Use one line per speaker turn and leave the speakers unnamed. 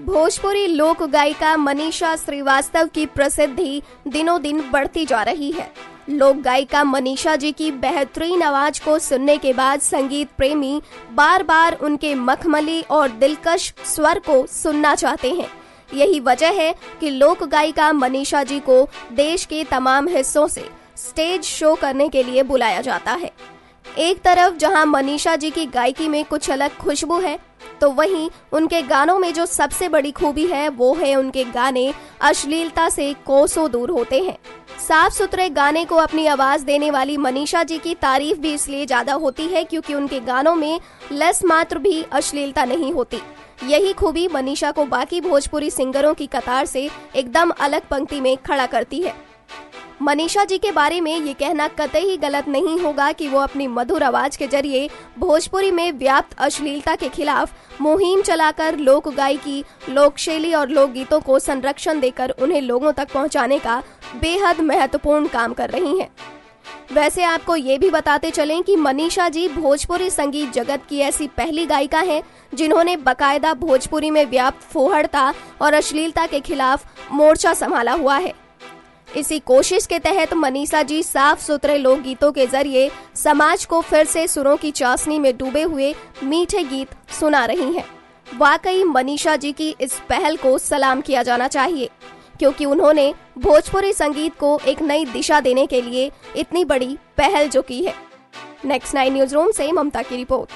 भोजपुरी लोक गायिका मनीषा श्रीवास्तव की प्रसिद्धि दिनों दिन बढ़ती जा रही है। लोक गायिका मनीषा जी की बेहतरीन आवाज़ को सुनने के बाद संगीत प्रेमी बार बार उनके मखमली और दिलकश स्वर को सुनना चाहते हैं। यही वजह है कि लोक गायिका मनीषा जी को देश के तमाम हिस्सों से स्टेज शो करने के लिए बुलाया जाता है। एक तरफ़ जहाँ मनीषा जी की गायकी में कुछ अलग खुशबू है तो वहीं उनके गानों में जो सबसे बड़ी खूबी है, वो है उनके गाने अश्लीलता से कोसों दूर होते हैं। साफ़ सुथरे गाने को अपनी आवाज़ देने वाली मनीषा जी की तारीफ़ भी इसलिए ज़्यादा होती है क्योंकि उनके गानों में लस मात्र भी अश्लीलता नहीं होती। यही खूबी मनीषा को बाकी भोजपुरी सिंगरों की कतार से एकदम अलग पंक्ति में खड़ा करती है। मनीषा जी के बारे में ये कहना कतई ही गलत नहीं होगा कि वो अपनी मधुर आवाज़ के ज़रिए भोजपुरी में व्याप्त अश्लीलता के खिलाफ मुहिम चलाकर लोक गायकी, लोक शैली और लोक गीतों को संरक्षण देकर उन्हें लोगों तक पहुँचाने का बेहद महत्वपूर्ण काम कर रही हैं। वैसे आपको ये भी बताते चलें कि मनीषा जी भोजपुरी संगीत जगत की ऐसी पहली गायिका हैं, जिन्होंने बकायदा भोजपुरी में व्याप्त फोहड़ता और अश्लीलता के खिलाफ मोर्चा संभाला हुआ है इसी कोशिश के तहत मनीषा जी साफ़ सुथरे लोक गीतों के ज़रिए समाज को फिर से सुरों की चाशनी में डूबे हुए मीठे गीत सुना रही हैं। वाकई मनीषा जी की इस पहल को सलाम किया जाना चाहिए, क्योंकि उन्होंने भोजपुरी संगीत को एक नई दिशा देने के लिए इतनी बड़ी पहल जो की है नेक्स्ट नाइन न्यूज़ रूम से ममता की रिपोर्ट